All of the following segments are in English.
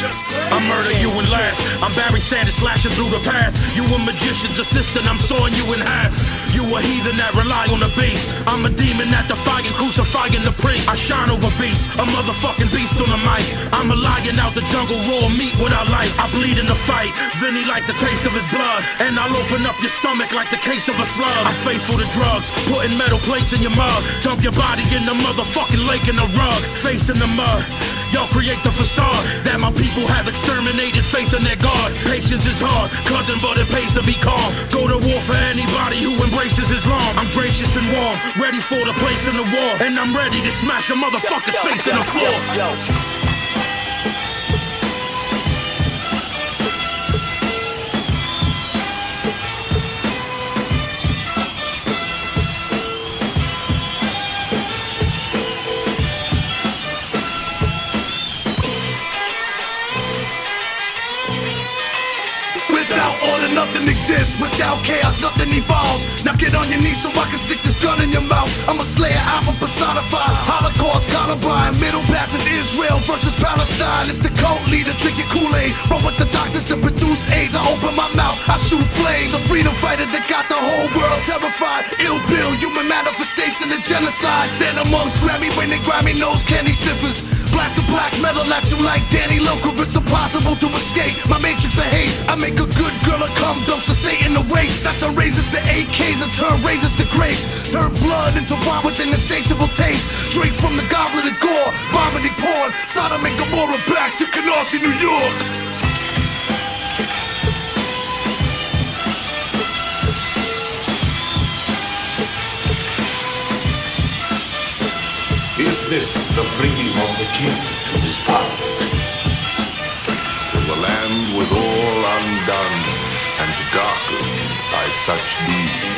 I murder you and laugh. I'm Barry Sanders slashing through the path. You a magician's assistant, I'm sawing you in half. You a heathen that rely on the beast. I'm a demon that defying, crucifying the priest. I shine over beats, a motherfucking beast on the mic. I'm a lion out the jungle, raw meat without light. I bleed in the fight. Vinnie like the taste of his blood. And I'll open up your stomach like the case of a slug. I'm faithful to drugs, putting metal plates in your mug. Dump your body in the motherfucking lake in the rug. Face in the mud. Y'all create the facade that my people have exterminated faith in their God. Patience is hard, cousin, but it pays to be calm. Go to war for anybody who embraces Islam. I'm gracious and warm, ready for the place in the war. And I'm ready to smash a motherfucker's face in the floor. Without order, nothing exists. Without chaos, nothing evolves. Now get on your knees so I can stick this gun in your mouth. I'm a slayer, alpha personified. Holocaust, Columbine, Middle Passage, Israel versus Palestine. It's the cult leader, drink your Kool-Aid. Run with the doctors to produce AIDS. I open my mouth, I shoot flames. A freedom fighter that got the whole world terrified. Ill bill, human manifestation of genocide. Stand amongst Grammy winning, Grammy nose candy sniffers. Blast the black metal at you like Danny Loco. It's impossible to escape my matrix of hate. I make a good girl a cum dumps to Satan awaits. I turn razors to AKs and turn razors to grapes. Turn blood into wine with an insatiable taste. Drink from the goblet of gore, vomiting porn. Sodom and Gomorrah back to Canarsie, New York. This the bringing of the king to his parliament? In the land with all undone and darkened by such deeds.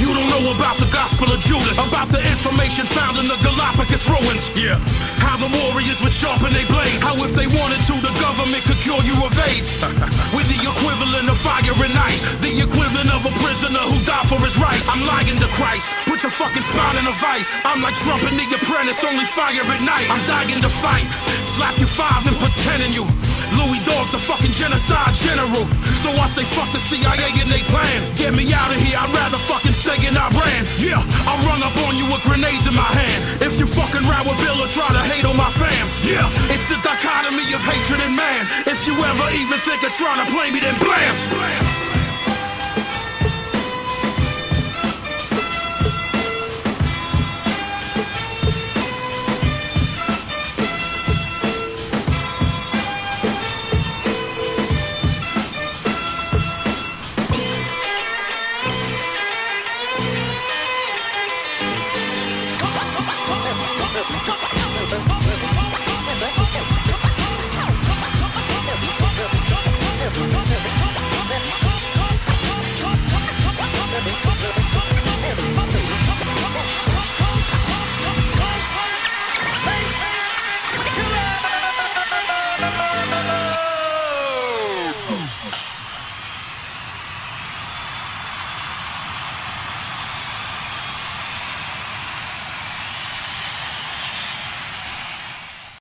You don't know about the gospel of Judas, about the information found in the Galapagos ruins. Yeah. How the warriors would sharpen their blade. How if they wanted to, the government could cure you of AIDS. With the equivalent of fire and ice. The equivalent of a prisoner who died for his rights. I'm lying to Christ. Your fucking spine in a vice. I'm like Trump and the apprentice, only fire at night. I'm dying to fight. Slap you five and pretending you. Louis Dog's a fucking genocide general. So I say fuck the CIA and they plan. Get me out of here, I'd rather fucking stay in Iran. Yeah, I'll run up on you with grenades in my hand. If you fucking ride with Bill or try to hate on my fam. Yeah, it's the dichotomy of hatred and man. If you ever even think of trying to blame me, then blam, blam.